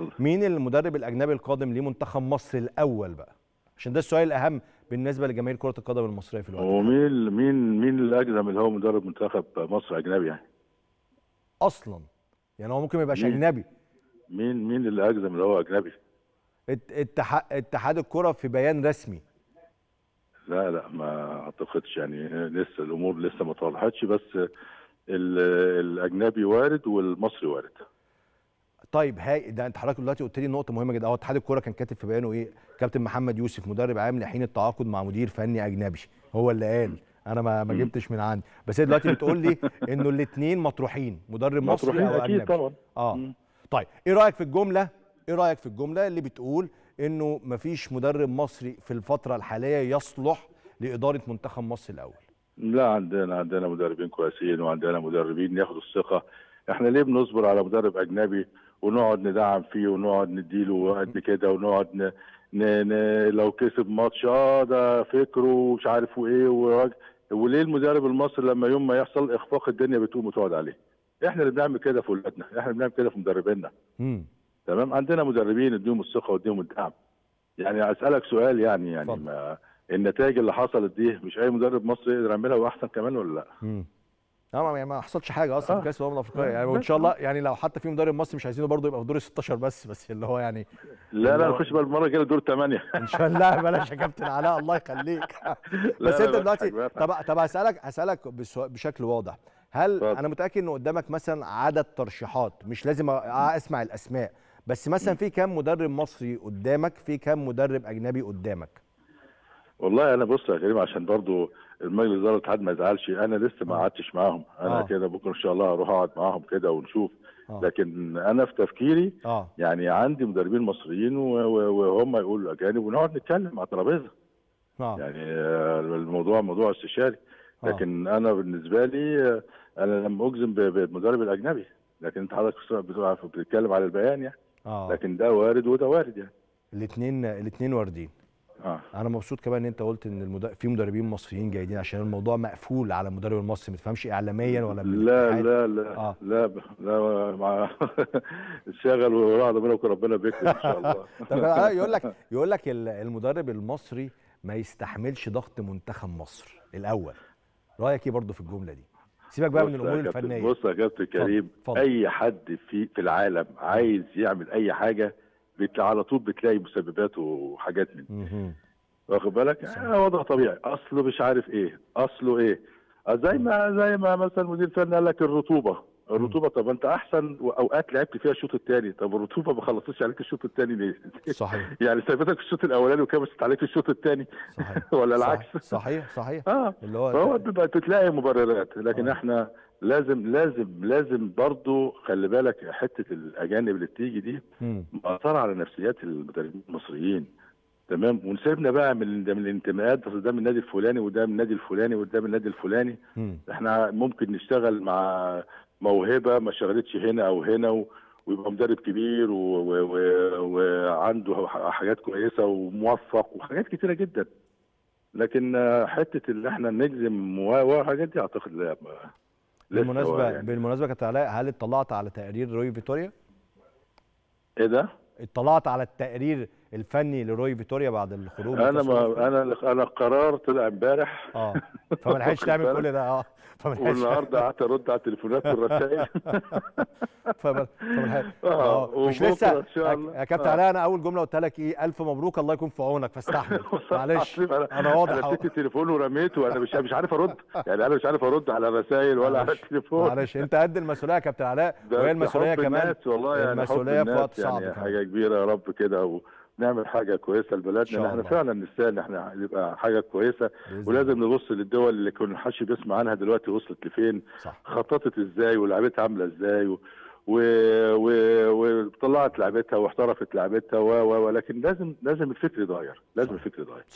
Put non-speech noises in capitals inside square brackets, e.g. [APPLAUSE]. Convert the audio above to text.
الله. مين المدرب الأجنبي القادم لمنتخب مصر الأول بقى؟ عشان ده السؤال الأهم بالنسبة لجماهير كرة القدم المصرية في الوقت الحالي. ومين مين مين الاجزم اللي هو مدرب منتخب مصر أجنبي يعني؟ أصلا. يعني هو ممكن ما يبقاش مين؟ أجنبي. مين مين اللي اجزم اللي هو أجنبي؟ ات- اتحاد اتحاد الكرة في بيان رسمي. لا لا ما أعتقدش يعني. لسه الأمور لسه ما توضحتش بس ال- الأجنبي وارد والمصري وارد. طيب هاي ده انت حضرتك دلوقتي قلت لي نقطة مهمة جدا. هو اتحاد الكوره كان كاتب في بيانه إيه؟ كابتن محمد يوسف مدرب عام لحين التعاقد مع مدير فني أجنبي. هو اللي قال. أنا ما ما جبتش من عندي. بس هي دلوقتي بتقول لي [LAUGHS] إنه الاثنين مطروحين مدرب مصري مطروحين أو أجنبي. طبعا. آه. طيب إيه رأيك في الجملة؟ إيه رأيك في الجملة اللي بتقول إنه مفيش مدرب مصري في الفترة الحالية يصلح لإدارة منتخب مصر الأول؟ لا عندنا عندنا مدربين كويسين وعندنا مدربين ياخدوا الثقة. إحنا ليه بنصبر على مدرب أجنبي ونقعد ندعم فيه ونقعد نديله قد كده ونقعد ن... ن... ن... لو كسب ماتش آه ده فكره ومش عارف وإيه وراج... وليه المدرب المصري لما يوم ما يحصل إخفاق الدنيا بتقوم وتقعد عليه؟ إحنا اللي بنعمل كده في ولادنا إحنا اللي بنعمل كده في مدربينا تمام؟ عندنا مدربين اديهم الثقة واديهم الدعم. يعني أسألك سؤال يعني يعني. ما النتائج اللي حصلت دي مش أي مدرب مصري يقدر يعملها وأحسن كمان ولا لأ؟ آه يعني ما حصلش حاجة أصلا آه. في كأس الأمم الأفريقية. آه، يعني وإن شاء الله يعني لو حتى في مدرب مصري مش عايزينه برضه يبقى في دور ال 16 بس بس اللي هو يعني لا لا نخش بقى المرة الجاية دور ثمانيه إن شاء الله. [LAUGHS] بلاش يا كابتن علاء الله يخليك. [LAUGHS] [LAUGHS] بس لا، أنت دلوقتي طب طب هسألك هسألك بشكل واضح. هل. أنا متأكد إن قدامك مثلا عدد ترشيحات؟ مش لازم أ- أسمع الأسماء بس مثلا في كام مدرب مصري قدامك في كام مدرب أجنبي قدامك؟ والله أنا بص يا كريم عشان برضو المجلس اداره الاتحاد ما يزعلش أنا لسه ما آه. قعدتش معاهم. أنا آه. كده بكرة إن شاء الله هروح أقعد معاهم كده ونشوف. آه. لكن أنا في تفكيري آه. يعني عندي مدربين مصريين وهم يقولوا اجانب ونقعد نتكلم على ترابيزه آه. يعني آه، الموضوع موضوع استشاري. آه. لكن أنا بالنسبة لي آه، أنا لم أجزم بالمدرب الأجنبي. لكن أنت حضرتك بتتكلم على البيان يعني. آه. لكن ده وارد وده وارد يعني. الاثنين الاثنين واردين. آه أنا مبسوط كمان إن انت قلت إن المد... في مدربين مصريين جيدين عشان الموضوع مقفول على المدرب المصري ما تفهمش اعلاميا ولا لا. لا لا آه. لا ب- لا مع [LAUGHS] الشغل وراء ربنا وربنا بيكتب إن شاء الله [LAUGHS] طب آه، يقول لك يقول لك ال- المدرب المصري ما يستحملش ضغط منتخب مصر الأول رأيك إيه برضه في الجملة دي سيبك بقى من الأمور الفنية بص يا كابتن كريم اتفضل. أي حد في في العالم عايز يعمل أي حاجة بت- على طول بتلاقي مسببات وحاجات من دي. واخد بالك؟ آه وضع طبيعي. أصله مش عارف إيه. أصله إيه؟ آه زي ما زي ما مثلا مدير فني قال لك الرطوبة. الرطوبه طب أنت أحسن اوقات لعبت فيها الشوط الثاني طب الرطوبة ما خلصتش عليك الشوط الثاني ليه؟ صحيح. [LAUGHS] يعني سيبتك الشوط الأولاني وكبست عليك الشوط الثاني صحيح. [LAUGHS] ولا العكس؟ صحيح صحيح. آه. اللي هو فهو بيبقى بتلاقي مبررات لكن آه. إحنا لازم لازم لازم برضو خلي بالك حتة الأجانب اللي بتيجي دي. مأثرة على نفسيات المدربين المصريين. تمام؟ ونسيبنا بقى من ده من الانتماءات ده من النادي الفلاني وده من النادي الفلاني وده من النادي الفلاني. إحنا ممكن نشتغل مع موهبة ما شغلتش هنا أو هنا. ويبقى مدرب كبير و... و... و... وعنده حاجات كويسة وموفق وحاجات كتيرة جدا لكن حتة اللي إحنا نجزم و- والحاجات دي أعتقد لا بالمناسبة يعني. بالمناسبة كابتن علاء هل اطلعت على تقرير روي فيتوريا إيه ده؟ اطلعت على التقرير الفني لروي فيتوريا بعد الخروج أنا ما أنا أنا القرار طلع إمبارح آه [LAUGHS] فما لحقتش تعمل كل ده آه فما لحقتش والنهارده [LAUGHS] قعدت ارد على التليفونات والرسائل [LAUGHS] فما [LAUGHS] آه، آه مش لسه. يا كابتن آه. علاء أنا أول جملة قلت لك إيه ألف مبروك الله يكون في عونك فاستحمل معلش أنا واضح أنا. مسكت التليفون ورميته أنا مش مش عارف أرد يعني أنا مش عارف أرد على الرسائل ولا على. التليفون معلش أنت قد المسؤولية يا كابتن علاء وهي المسؤولية كمان والله يعني المسؤولية في وقت صعب يعني كمان. حاجة كبيرة يا رب كده ونعمل حاجة كويسة لبلدنا. إحنا. فعلا نستاهل إحنا نبقى حاجة كويسة. ولازم نبص للدول اللي كنا حدش بيسمع عنها دلوقتي وصلت لفين. صح. خططت إزاي ولعبتها عاملة إزاي و... و... و... وطلعت لعبتها واحترفت لعبتها و... و... ولكن لازم لازم الفكر يتغير. لازم الفكر يتغير.